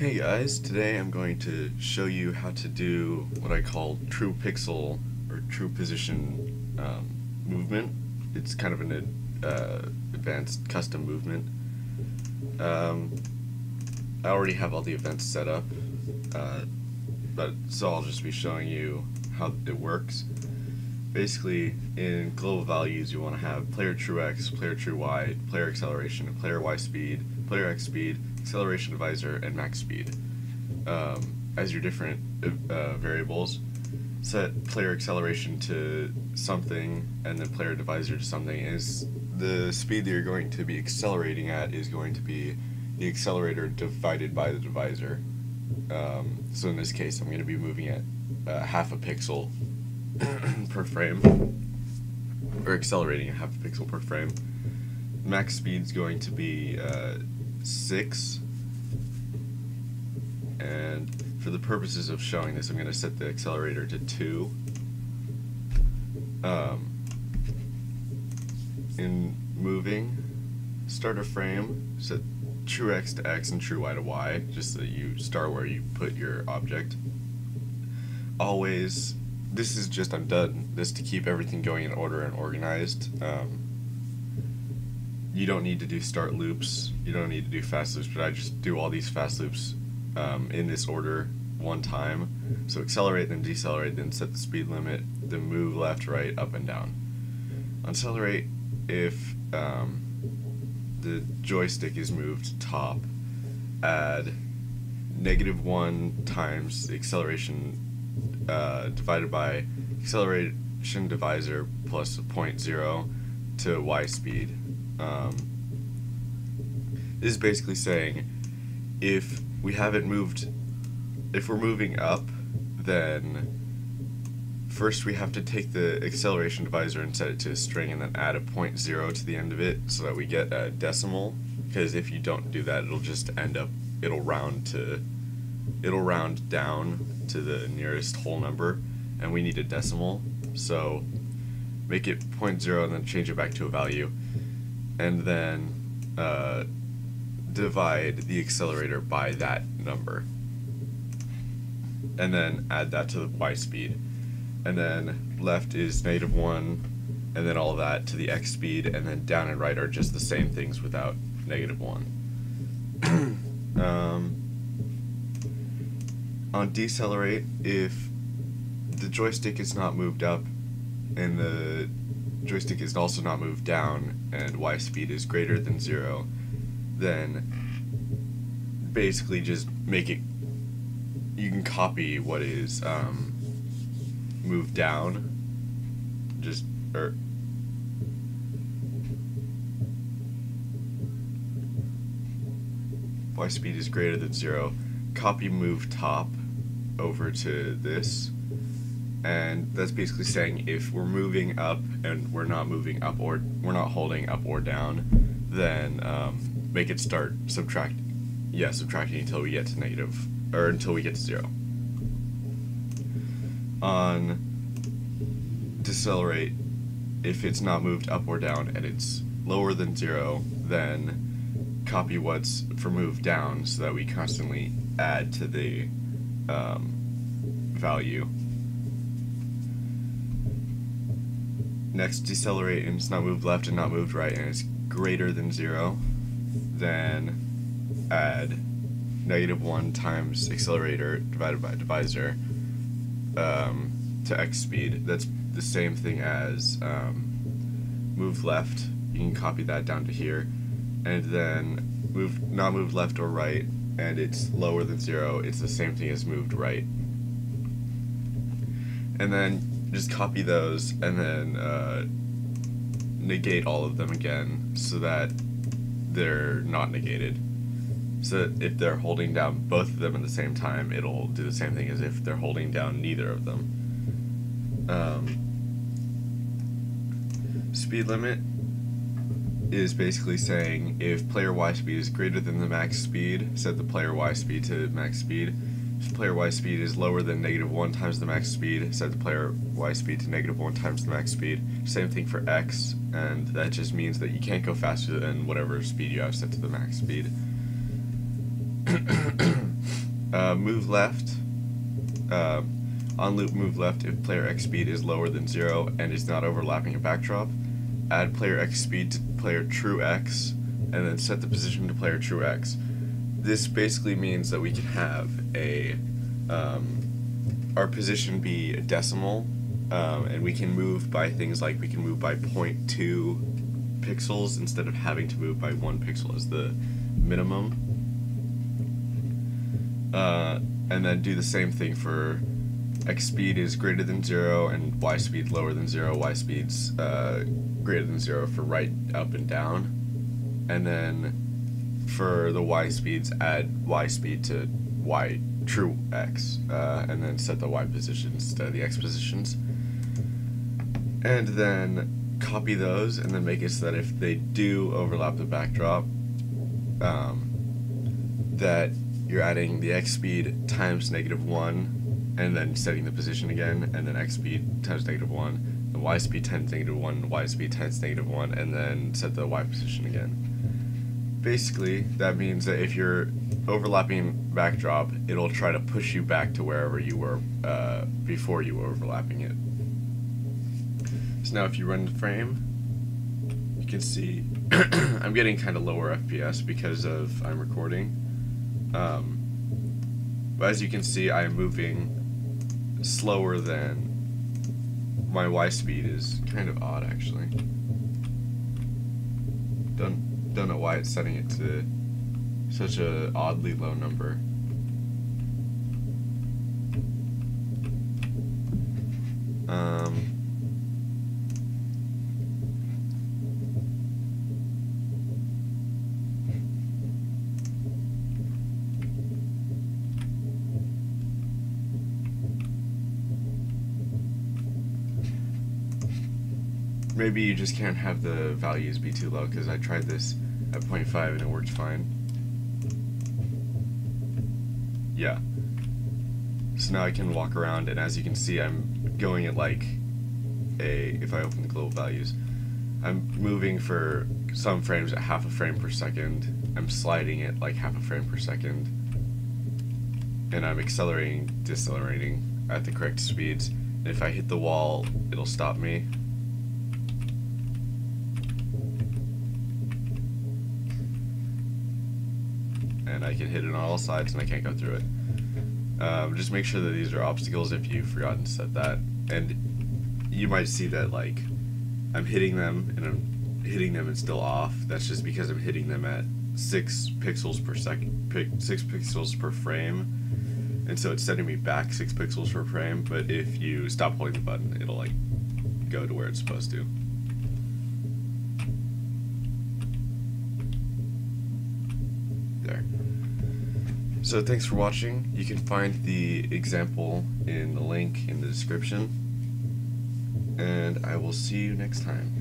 Hey guys, today I'm going to show you how to do what I call true pixel or true position um, movement. It's kind of an uh, advanced custom movement. Um, I already have all the events set up, uh, but so I'll just be showing you how it works. Basically, in global values, you want to have player true x, player true y, player acceleration, player y speed, player x speed, acceleration divisor, and max speed um, as your different uh, variables. Set player acceleration to something, and then player divisor to something. Is the speed that you're going to be accelerating at is going to be the accelerator divided by the divisor. Um, so in this case, I'm going to be moving at uh, half a pixel per frame, or accelerating a half a pixel per frame. Max speed's going to be uh, 6, and for the purposes of showing this, I'm going to set the accelerator to 2. Um, in moving, start a frame, set true x to x and true y to y, just so you start where you put your object. Always this is just I'm done this to keep everything going in order and organized. Um, you don't need to do start loops. You don't need to do fast loops, but I just do all these fast loops um, in this order one time. So accelerate, then decelerate, then set the speed limit, then move left, right, up, and down. Accelerate if um, the joystick is moved top. Add negative one times the acceleration uh, divided by acceleration divisor plus 0.0 to y speed. Um, this is basically saying if we haven't moved, if we're moving up, then first we have to take the acceleration divisor and set it to a string and then add a 0.0 to the end of it so that we get a decimal because if you don't do that it'll just end up it'll round to it'll round down to the nearest whole number, and we need a decimal. So make it 0.0 and then change it back to a value, and then uh, divide the accelerator by that number, and then add that to the y speed, and then left is negative one, and then all that to the x speed, and then down and right are just the same things without negative one. um, on decelerate, if the joystick is not moved up and the joystick is also not moved down and y speed is greater than zero, then basically just make it. You can copy what is um, moved down. Just or. Y speed is greater than zero. Copy move top over to this and that's basically saying if we're moving up and we're not moving up or we're not holding up or down then um, make it start subtract yeah subtracting until we get to negative or until we get to zero on decelerate if it's not moved up or down and it's lower than zero then copy what's for move down so that we constantly add to the um, value. Next, decelerate and it's not moved left and not moved right and it's greater than zero. Then add negative one times accelerator divided by divisor um, to x speed. That's the same thing as um, move left. You can copy that down to here. And then move not move left or right and it's lower than zero, it's the same thing as moved right. And then just copy those and then uh, negate all of them again so that they're not negated. So if they're holding down both of them at the same time, it'll do the same thing as if they're holding down neither of them. Um, speed limit is basically saying if player y speed is greater than the max speed, set the player y speed to max speed. If player y speed is lower than negative 1 times the max speed, set the player y speed to negative 1 times the max speed. Same thing for x, and that just means that you can't go faster than whatever speed you have set to the max speed. Uh, move left. Uh, on loop move left if player X speed is lower than zero and is not overlapping a backdrop. Add player X speed to player true X and then set the position to player true X. This basically means that we can have a um, our position be a decimal um, and we can move by things like we can move by 0.2 pixels instead of having to move by one pixel as the minimum. Uh, and then do the same thing for x speed is greater than zero and y speed lower than zero. Y speed's uh, greater than zero for right, up, and down. And then for the y speeds, add y speed to y true x, uh, and then set the y positions to the x positions. And then copy those, and then make it so that if they do overlap the backdrop, um, that you're adding the x speed times negative 1 and then setting the position again and then x speed times negative 1 the y speed times negative 1 y speed times negative 1 and then set the y position again basically that means that if you're overlapping backdrop it'll try to push you back to wherever you were uh, before you were overlapping it. So now if you run the frame you can see I'm getting kind of lower FPS because of I'm recording. Um, but as you can see, I am moving slower than my Y speed is kind of odd actually. Don't don't know why it's setting it to such a oddly low number. Um, maybe you just can't have the values be too low because I tried this at 0.5 and it worked fine. Yeah. So now I can walk around and as you can see I'm going at like a, if I open the global values, I'm moving for some frames at half a frame per second. I'm sliding it like half a frame per second. And I'm accelerating, decelerating at the correct speeds. And if I hit the wall, it'll stop me. And I can hit it on all sides and I can't go through it. Um, just make sure that these are obstacles if you've forgotten to set that. And you might see that like I'm hitting them and I'm hitting them and still off. That's just because I'm hitting them at six pixels per second, six pixels per frame. And so it's sending me back six pixels per frame, but if you stop holding the button, it'll like go to where it's supposed to. So thanks for watching. You can find the example in the link in the description. And I will see you next time.